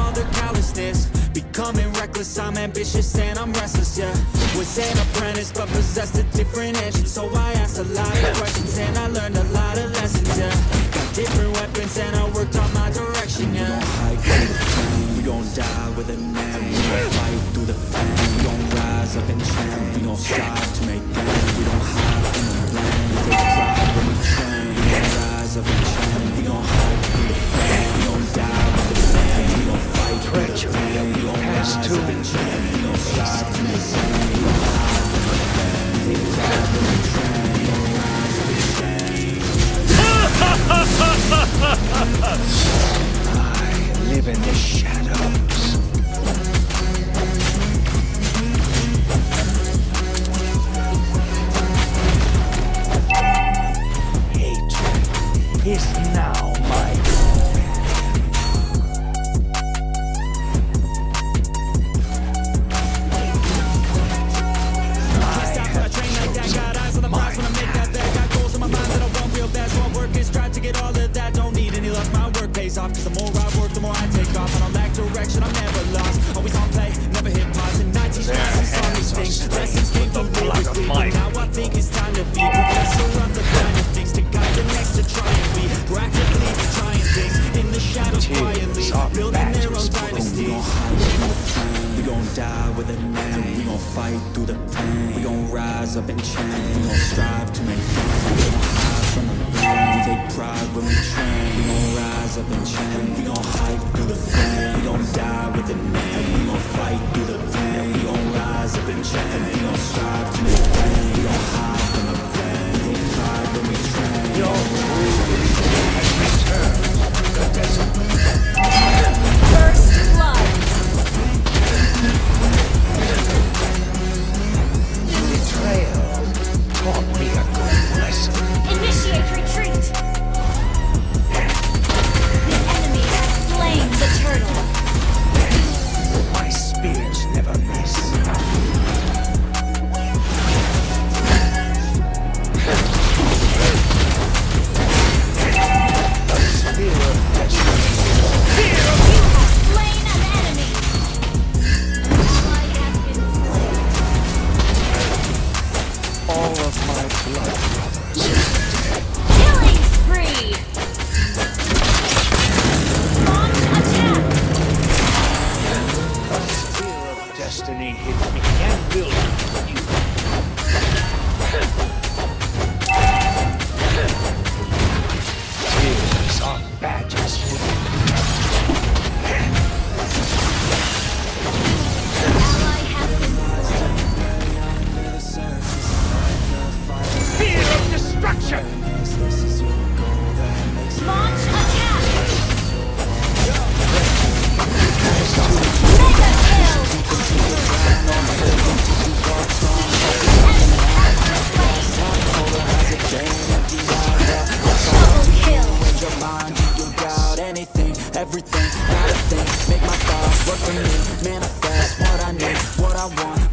all the callousness. Becoming reckless, I'm ambitious and I'm restless, yeah. Was an apprentice but possessed a different engine. So I asked a lot of questions and I learned a lot of lessons, yeah. Got different weapons and I worked on my direction, yeah. I go we gon' die with a name We gon' fight through the pain We gon' rise up and tramp. We gon' strive to make them live in the shadows. Through the pain. We gon' rise up and change. We gon' strive to make gains. We gon' hide from the blame. We take pride when we train. We gon' rise up and change. We gon' hide through the flame. We gon' die with a name. We gon' fight through the pain. We gon' rise up and change. We gon' strive to make gains. We gon' hide from the flame. We take pride when we train. We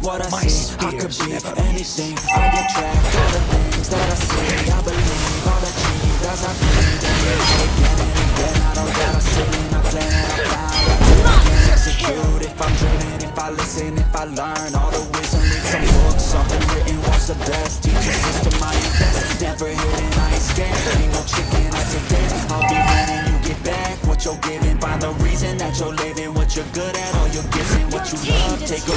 what I My see. I could be anything. I get trapped, all the things that I see. I believe, all achieved as I breathe. Again and again, I don't gotta sit and I plan and I that I execute. If I'm driven, if I listen, if I learn all the wisdom, read some books, something written, watch the best. Teach a system I invest, never hidden, I ain't scared. Ain't no chicken, I take dance. I'll be winning, you get back what you're giving. Find the reason that you're living, what you're good at, all your gifts and what you love. Take a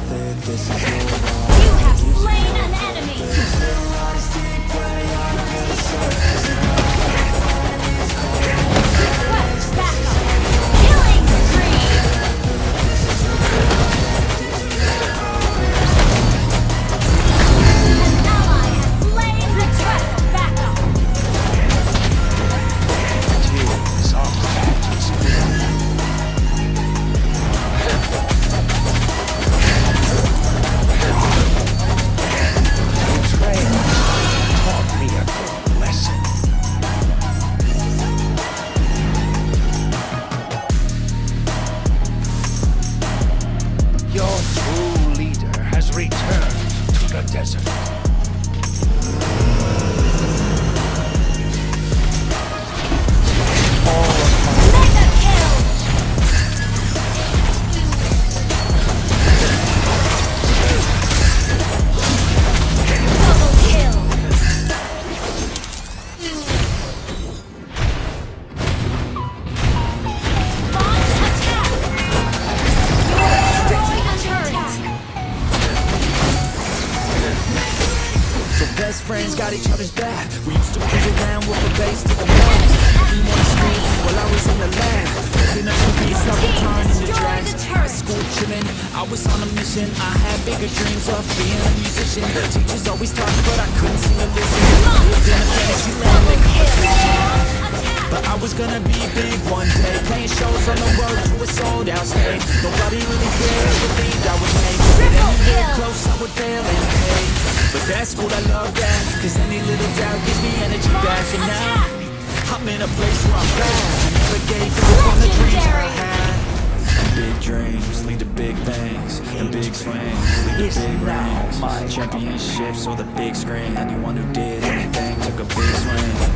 desert. Best friends got each other's back. We used to cruise around with a bass to the max Everyone on the street while I was in the lab. The beats, I would turn into Destroy tracks the turret. School chillin', I was on a mission. I had bigger dreams of being a musician. Teachers always taught but I couldn't seem to listen Lived in a fantasy land, they couldn't but I was gonna be big one day that's cool, I love that. Cause any little doubt gives me energy back. And now, I'm in a place where I'm glad I never gave up on the dreams I had. Big dreams lead to big things And big swings lead to big rings. my Championships or the big screen. Anyone who did anything took a big swing